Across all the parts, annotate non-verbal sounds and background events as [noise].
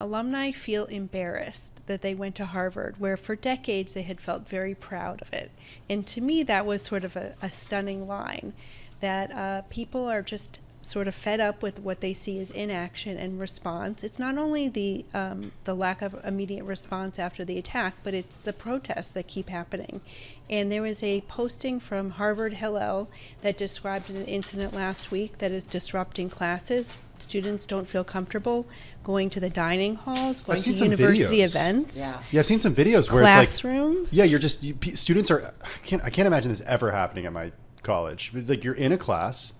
Alumni feel embarrassed that they went to Harvard, where for decades they had felt very proud of it. And to me, that was sort of a, a stunning line that uh, people are just sort of fed up with what they see as inaction and response. It's not only the um, the lack of immediate response after the attack, but it's the protests that keep happening. And there was a posting from Harvard Hillel that described an incident last week that is disrupting classes. Students don't feel comfortable going to the dining halls, going to university videos. events. Yeah. Yeah, I've seen some videos where Classrooms. it's like, yeah, you're just you, p- students are. I can't I can't imagine this ever happening at my college. Like you're in a class,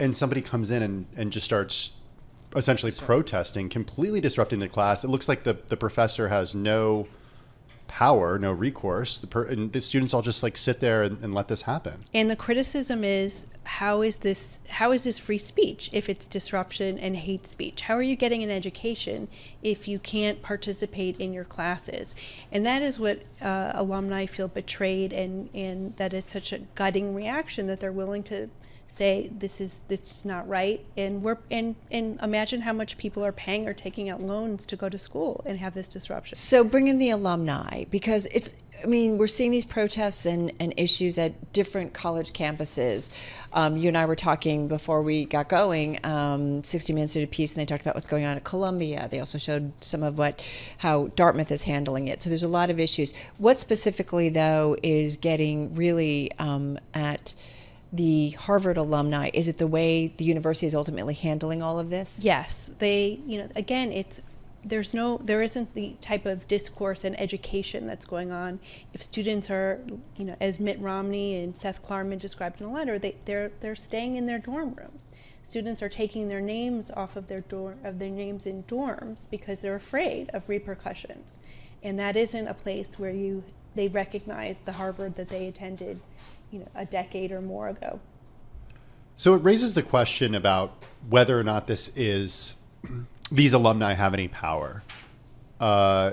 and somebody comes in and, and just starts essentially protesting, completely disrupting the class. It looks like the the professor has no power, no recourse. The per, the students all just like sit there and, and let this happen. And the criticism is how is this how is this free speech if it's disruption and hate speech? How are you getting an education if you can't participate in your classes? And that is what uh, alumni feel betrayed and and that it's such a gutting reaction that they're willing to say this is this is not right and we're and and imagine how much people are paying or taking out loans to go to school and have this disruption So bring in the alumni because it's, I mean, we're seeing these protests and, and issues at different college campuses. Um, you and I were talking before we got going. Um, 60 Minutes did a piece and they talked about what's going on at Columbia. They also showed some of what how Dartmouth is handling it. So there's a lot of issues. What specifically though is getting really um, at the Harvard alumni? Is it the way the university is ultimately handling all of this? Yes, they, you know, again, it's there's no there isn't the type of discourse and education that's going on if students are you know as mitt romney and seth klarman described in a letter they, they're they're staying in their dorm rooms students are taking their names off of their door of their names in dorms because they're afraid of repercussions and that isn't a place where you they recognize the harvard that they attended you know a decade or more ago So it raises the question about whether or not this is [clears throat] these alumni have any power. Uh,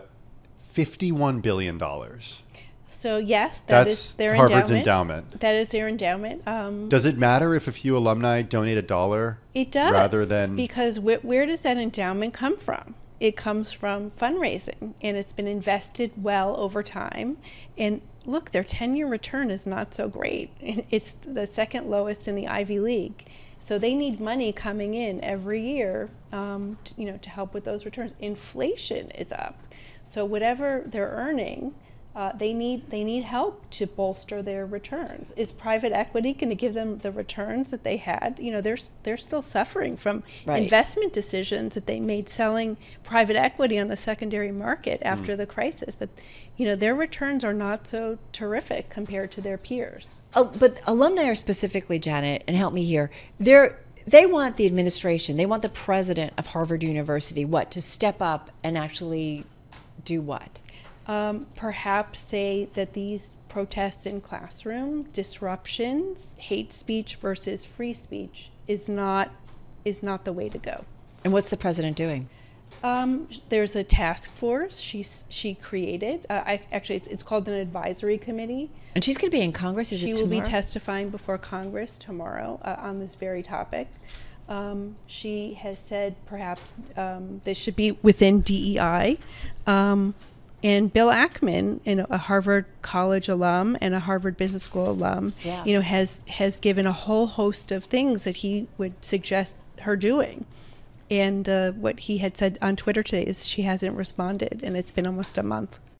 Fifty-one billion dollars. so yes that That's is their Harvard's endowment. endowment. that is their endowment um, Does it matter if a few alumni donate a dollar? It does. Rather than because wh- where does that endowment come from? It comes from fundraising, and it's been invested well over time. And look, their ten-year return is not so great. [laughs] It's the second lowest in the Ivy League. So they need money coming in every year, um, to, you know, to help with those returns. Inflation is up, so whatever they're earning, uh, they need they need help to bolster their returns. Is private equity going to give them the returns that they had? You know, they're they're still suffering from Right. investment decisions that they made selling private equity on the secondary market after the crisis. That you know their returns are not so terrific compared to their peers. Oh, but alumni are specifically, Janet, and help me here. They're they want the administration, they want the president of Harvard University, what to step up and actually do what? Um, perhaps say that these protests in classrooms, disruptions, hate speech versus free speech is not is not the way to go. And what's the president doing? Um, there's a task force she's she created. Uh, I, actually, it's, it's called an advisory committee. And she's going to be in Congress. Is she it will be testifying before Congress tomorrow uh, on this very topic. Um, she has said perhaps um, this should be within DEI. Um, and Bill Ackman, you know, a Harvard College alum and a Harvard Business School alum, Yeah. you know, has has given a whole host of things that he would suggest her doing. And uh, what he had said on Twitter today is she hasn't responded, and it's been almost a month.